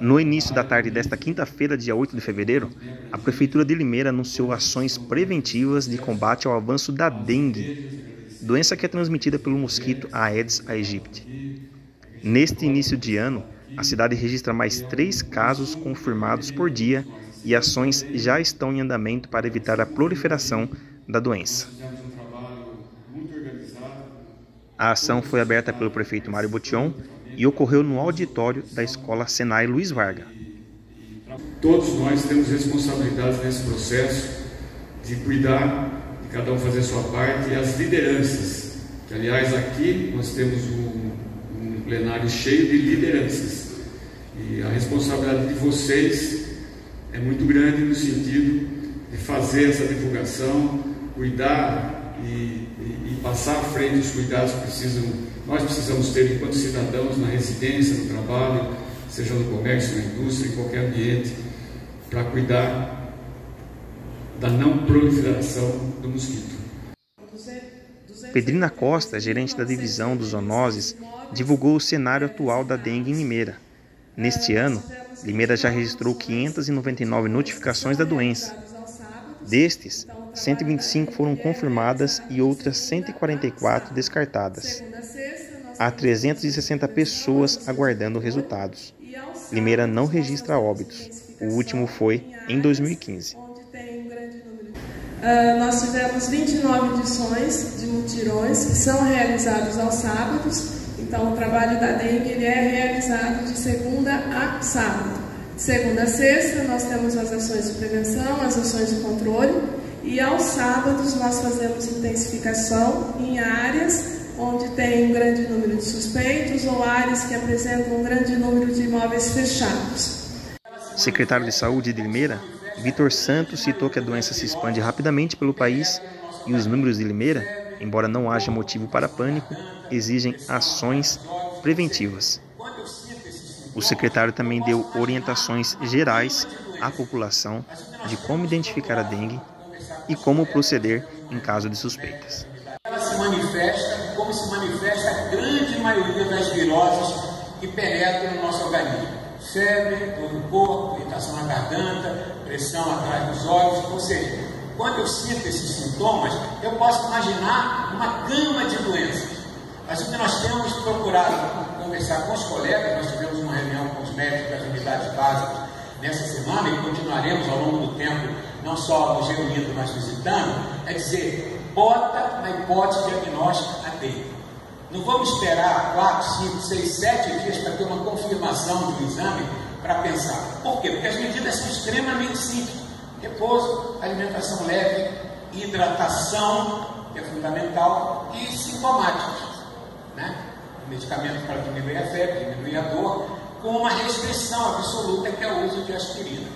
No início da tarde desta quinta-feira, dia 8 de fevereiro, a Prefeitura de Limeira anunciou ações preventivas de combate ao avanço da dengue, doença que é transmitida pelo mosquito Aedes aegypti. Neste início de ano, a cidade registra mais três casos confirmados por dia e ações já estão em andamento para evitar a proliferação da doença. A ação foi aberta pelo prefeito Mário Botion e ocorreu no auditório da Escola Senai Luiz Varga. Todos nós temos responsabilidade nesse processo de cuidar, de cada um fazer sua parte, e as lideranças, que aliás aqui nós temos um, um plenário cheio de lideranças, e a responsabilidade de vocês é muito grande no sentido de fazer essa divulgação, cuidar e, e, passar à frente os cuidados que precisam nós precisamos ter enquanto cidadãos na residência, no trabalho, seja no comércio, na indústria, em qualquer ambiente, para cuidar da não proliferação do mosquito. Pedrina Costa, gerente da divisão dos zoonoses, divulgou o cenário atual da dengue em Limeira. Neste ano, Limeira já registrou 599 notificações da doença. Destes, 125 foram confirmadas e outras 144 descartadas. Há 360 pessoas aguardando resultados. Limeira não registra óbitos. O último foi em 2015. Uh, ah, nós tivemos 29 edições de mutirões que são realizados aos sábados. Então, o trabalho da dengue é realizado de segunda a sábado. Segunda a sexta, nós temos as ações de prevenção, as ações de controle. E aos sábados, nós fazemos intensificação em áreas onde tem um grande número de suspeitos ou áreas que apresentam um grande número de imóveis fechados. Secretário de Saúde de Limeira, Vitor Santos citou que a doença se expande rapidamente pelo país e os números de Limeira, embora não haja motivo para pânico, exigem ações preventivas. O secretário também deu orientações gerais à população de como identificar a dengue e como proceder em caso de suspeitas. Ela se manifesta como se manifesta a grande maioria das viroses que penetram no nosso organismo. Febre, dor no corpo, irritação na garganta, pressão atrás dos olhos, ou seja, quando eu sinto esses sintomas, eu posso imaginar uma gama de doenças. Mas o que nós temos procurado conversar com os colegas, nós tivemos uma reunião com os médicos das unidades básicas nessa semana e continuaremos ao longo do tempo, não só nos reunindo, mas visitando, é dizer, bota na hipótese diagnóstica a dengue. Não vamos esperar 4, 5, 6, 7 dias para ter uma confirmação do exame para pensar. Por quê? Porque as medidas são extremamente simples. Repouso, alimentação leve, hidratação, que é fundamental, e sintomáticos. Né? Medicamento para diminuir a febre, diminuir a dor, com uma restrição absoluta que é o uso de aspirina.